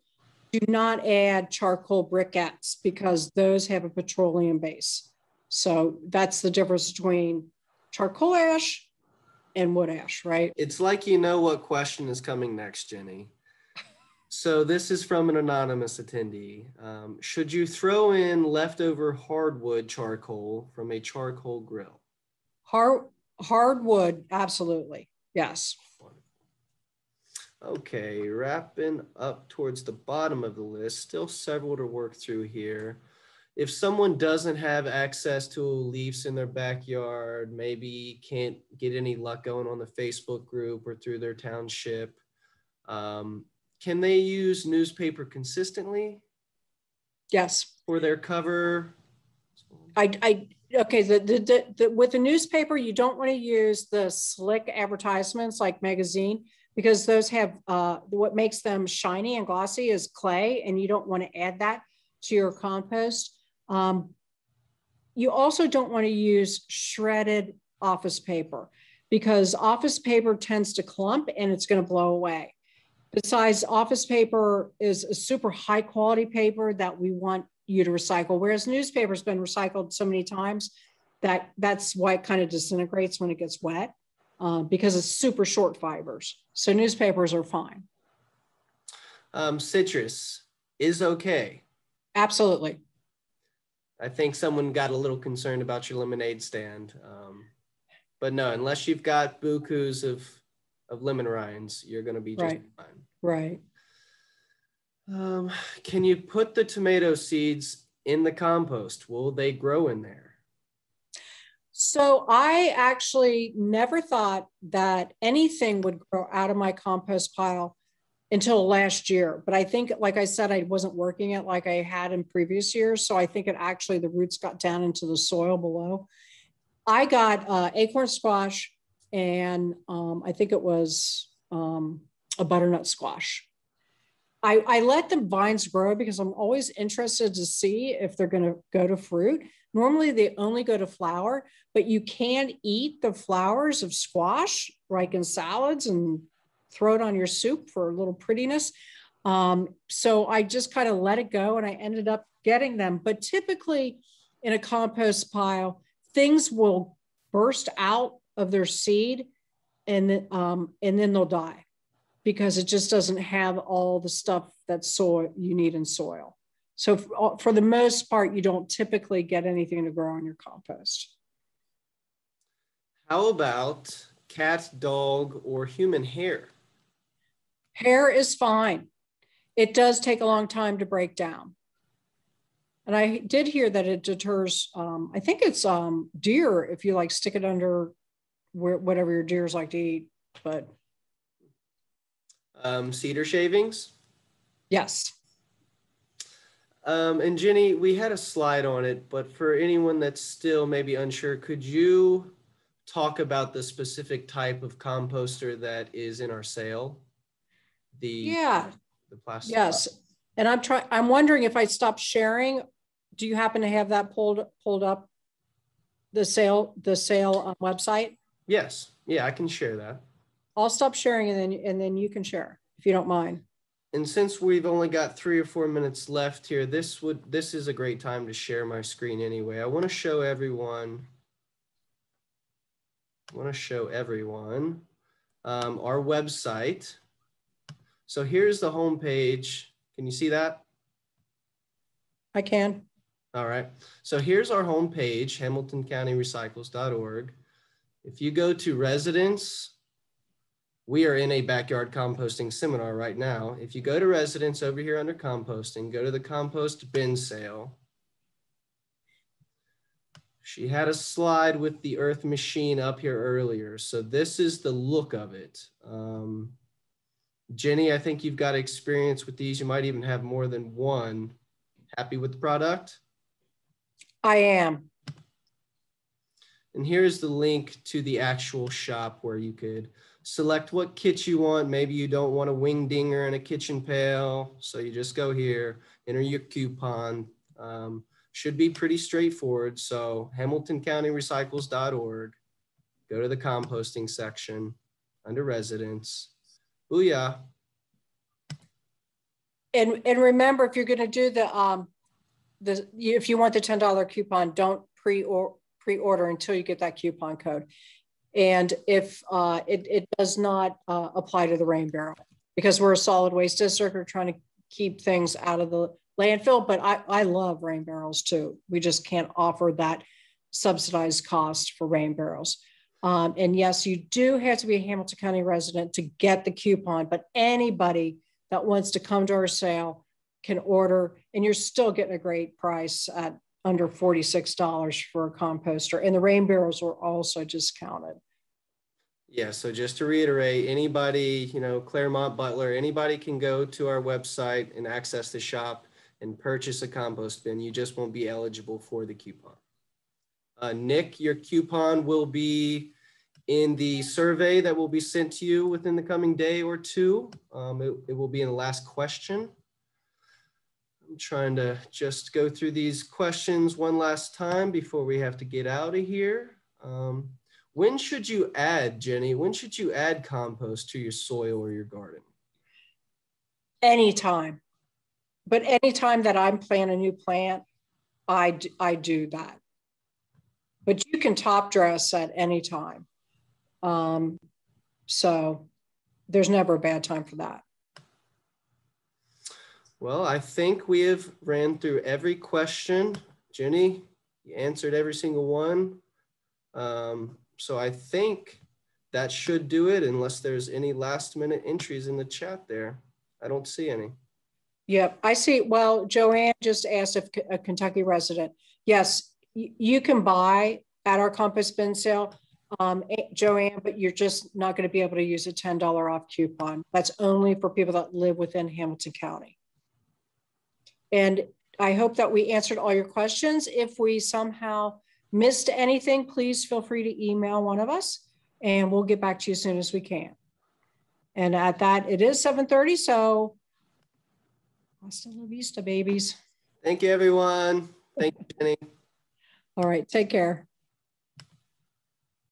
do not add charcoal briquettes because those have a petroleum base. So that's the difference between charcoal ash and wood ash, right? It's like you know what question is coming next, Jenny. *laughs* So this is from an anonymous attendee. Um, should you throw in leftover hardwood charcoal from a charcoal grill? Hard hardwood, absolutely. Yes. Okay, wrapping up towards the bottom of the list, still several to work through here. If someone doesn't have access to leaves in their backyard, maybe can't get any luck going on the Facebook group or through their township, um, can they use newspaper consistently? Yes. For their cover? I, I okay the, the, the, the, with the newspaper you don't want to use the slick advertisements like magazine because those have uh, what makes them shiny and glossy is clay and you don't want to add that to your compost. Um, you also don't want to use shredded office paper because office paper tends to clump and it's going to blow away. Besides office paper is a super high quality paper that we want you to recycle. Whereas newspaper's been recycled so many times that that's why it kind of disintegrates when it gets wet uh, because it's super short fibers. So newspapers are fine. Um, citrus is okay. Absolutely. I think someone got a little concerned about your lemonade stand. Um, but no, unless you've got bukus of, of lemon rinds, you're going to be just right. fine. Right. Um, can you put the tomato seeds in the compost? Will they grow in there? So I actually never thought that anything would grow out of my compost pile until last year. But I think, like I said, I wasn't working it like I had in previous years. So I think it actually, the roots got down into the soil below. I got uh, acorn squash and um, I think it was um, a butternut squash. I, I let the vines grow because I'm always interested to see if they're going to go to fruit. Normally, they only go to flower, but you can eat the flowers of squash, like in salads, and throw it on your soup for a little prettiness. Um, so I just kind of let it go and I ended up getting them. But typically, in a compost pile, things will burst out of their seed and, um, and then they'll die because it just doesn't have all the stuff that soil you need in soil. So for, for the most part, you don't typically get anything to grow on your compost. How about cat, dog, or human hair? Hair is fine. It does take a long time to break down. And I did hear that it deters, um, I think it's um, deer if you like stick it under where, whatever your deers like to eat. But Um, cedar shavings? yes, Um, and Jenny, we had a slide on it, but for anyone that's still maybe unsure, could you talk about the specific type of composter that is in our sale? The yeah, the plastic. yes. And I'm trying, I'm wondering if I stop sharing, do you happen to have that pulled, pulled up? The sale, the sale uh, website? Yes. Yeah, I can share that. I'll stop sharing and then, and then you can share if you don't mind. And since we've only got three or four minutes left here, this would this is a great time to share my screen anyway. I want to show everyone. I want to show everyone um, our website. So here's the home page. Can you see that? I can. All right. So here's our home page, hamiltoncountyrecycles.org. If you go to residents, we are in a backyard composting seminar right now. If you go to residents over here under composting, go to the compost bin sale. She had a slide with the earth machine up here earlier. So this is the look of it. Um, Jenny, I think you've got experience with these. You might even have more than one. Happy with the product? I am. And here's the link to the actual shop where you could select what kit you want. Maybe you don't want a Wingdigger and a kitchen pail. So you just go here, enter your coupon. Um, should be pretty straightforward. So hamiltoncountyrecycles.org, go to the composting section under residents. Booyah. And, and remember, if you're going to do the, um, the, if you want the $10 coupon, don't pre or pre-order until you get that coupon code. And if uh, it, it does not uh, apply to the rain barrel because we're a solid waste district, we're trying to keep things out of the landfill, but I, I love rain barrels too. We just can't offer that subsidized cost for rain barrels. Um, and yes, you do have to be a Hamilton County resident to get the coupon, but anybody that wants to come to our sale can order, and you're still getting a great price at under $46 for a composter. And the rain barrels were also discounted. Yeah, so just to reiterate, anybody, you know, Clermont Butler, anybody can go to our website and access the shop and purchase a compost bin. You just won't be eligible for the coupon. Uh, Nick, your coupon will be in the survey that will be sent to you within the coming day or two. Um, it, it will be in the last question. I'm trying to just go through these questions one last time before we have to get out of here. Um, when should you add, Jenny? When should you add compost to your soil or your garden? Anytime. But anytime that I'm planting a new plant, I, I do that. But you can top dress at any time. Um, so there's never a bad time for that. Well, I think we have ran through every question. Jenny, you answered every single one. Um, so I think that should do it unless there's any last minute entries in the chat there. I don't see any. Yep, I see. Well, Joanne just asked if a Kentucky resident. Yes, you can buy at our compost bin sale, um, eh, Joanne, but you're just not going to be able to use a $10 off coupon. That's only for people that live within Hamilton County. And I hope that we answered all your questions. If we somehow missed anything, please feel free to email one of us and we'll get back to you as soon as we can. And at that, it is 7:30, so hasta la vista, babies. Thank you, everyone. Thank you, Jenny. All right, take care.